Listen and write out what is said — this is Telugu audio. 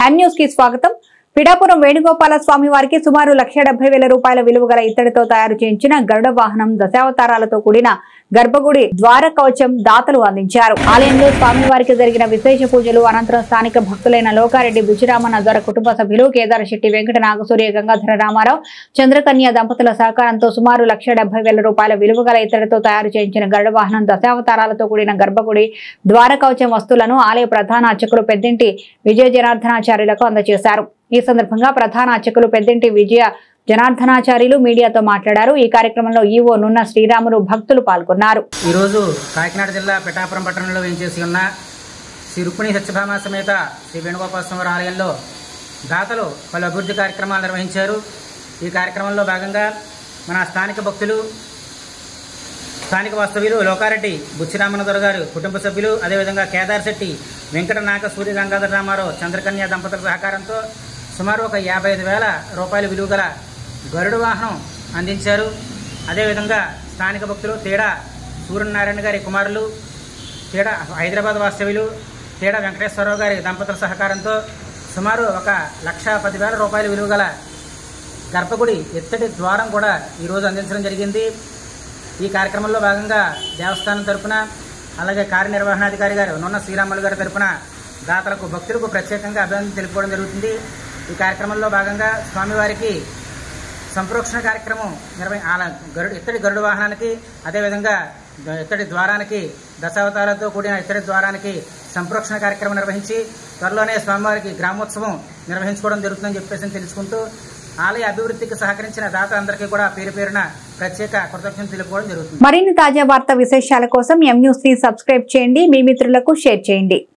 హ్యామ్ న్యూస్కి స్వాగతం. పిఠాపురం వేణుగోపాల స్వామి వారికి సుమారు లక్ష డెబ్బై వేల రూపాయల విలువ గల ఇత్తడితో తయారు చేయించిన గరుడ వాహనం దశావతారాలతో కూడిన గర్భగుడి ద్వార కవచం దాతలు అందించారు. ఆలయంలో స్వామివారికి జరిగిన విశేష పూజలు అనంతరం స్థానిక భక్తులైన లోకారెడ్డి బుచ్చిరామన్న ద్వారా కుటుంబ సభ్యులు కేదార శెట్టి వెంకట నాగసూర్య గంగాధర రామారావు చంద్రకన్య దంపతుల సహకారంతో సుమారు లక్ష వేల రూపాయల విలువ గల ఇత్తడితో తయారు చేయించిన గరుడ వాహనం దశావతారాలతో కూడిన గర్భగుడి ద్వార కవచం వస్తువులను ఆలయ ప్రధాన అర్చకులు పెద్దింటి విజయ జనార్దనాచార్యులకు అందజేశారు. ఈ సందర్భంగా ప్రధాన అర్చకులు పెద్దింటి విజయ జనార్దనాచార్యులు మీడియాతో మాట్లాడారు. ఈ కార్యక్రమంలో ఈవో నున్న శ్రీరాములు భక్తులు పాల్గొన్నారు. ఈరోజు కాకినాడ జిల్లా పిఠాపురం పట్టణంలో వేయించేసి ఉన్న శ్రీ రుక్మిణి సత్యభామ సమేత శ్రీ వేణుగోపాల స్వామి ఆలయంలో దాతలు పలు అభివృద్ధి కార్యక్రమాలు నిర్వహించారు. ఈ కార్యక్రమంలో భాగంగా మన స్థానిక భక్తులు స్థానిక వాస్తవ్యులు లోకారెడ్డి బుచ్చిరామనదొర గారు కుటుంబ సభ్యులు అదేవిధంగా కేదార్ శెట్టి వెంకట నాగ సూర్య గంగాధర రామారావు చంద్రకన్య దంపతుల సహకారంతో సుమారు ఒక యాభై ఐదు వేల రూపాయల విలువ గల గరుడు వాహనం అందించారు. అదేవిధంగా స్థానిక భక్తులు తేడా సూర్యనారాయణ గారి కుమారులు తేడా హైదరాబాద్ వాస్తవ్యులు తేడా వెంకటేశ్వరరావు గారి దంపతుల సహకారంతో సుమారు ఒక లక్ష పదివేల రూపాయల విలువ గల గర్భగుడి ఎత్తటి ద్వారం కూడా ఈరోజు అందించడం జరిగింది. ఈ కార్యక్రమంలో భాగంగా దేవస్థానం తరపున అలాగే కార్యనిర్వహణాధికారి గారు నున్న శ్రీరాములు గారి తరఫున దాతలకు భక్తులకు ప్రత్యేకంగా అభినందన తెలుపుకోవడం జరుగుతుంది. ఈ కార్యక్రమంలో భాగంగా స్వామివారికి సంప్రోక్షణ కార్యక్రమం నిర్వహి ఆల గరుడు ఇత్తడి గరుడు వాహనానికి అదేవిధంగా ఇత్తడి ద్వారానికి దశావతారాలతో కూడిన ఇత్తడి ద్వారానికి సంప్రోక్షణ కార్యక్రమం నిర్వహించి త్వరలోనే స్వామివారికి గ్రామోత్సవం నిర్వహించుకోవడం జరుగుతుందని చెప్పేసి తెలుసుకుంటూ ఆలయ అభివృద్ధికి సహకరించిన దాత అందరికీ కూడా పేరు పేరున ప్రత్యేక కృతజ్ఞతలు తెలుపుకోవడం జరుగుతుంది. మరిన్ని తాజా వార్త విశేషాల కోసం ఎం న్యూస్ని సబ్స్క్రైబ్ చేయండి. మీ మిత్రులకు షేర్ చేయండి.